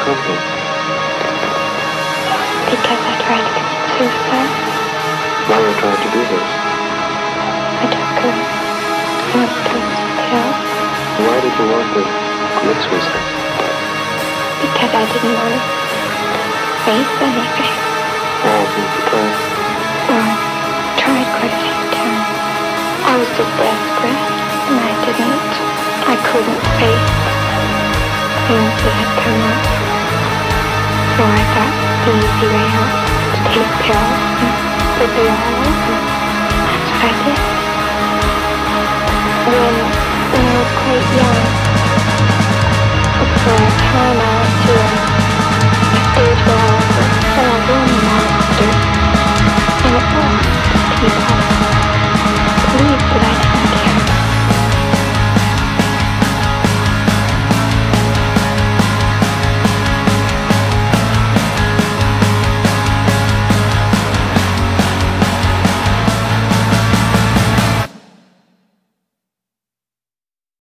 come from? Because I tried to commit suicide. Myra tried to do this. I took her. I was doing something. Why did you want to commit suicide? Because I didn't want to face anything. All things you tried. Well, I tried quite a few times. I was just desperate, and I didn't. I couldn't face things that had come up and would be all over. That's what I did. When, when I was quite young, for a time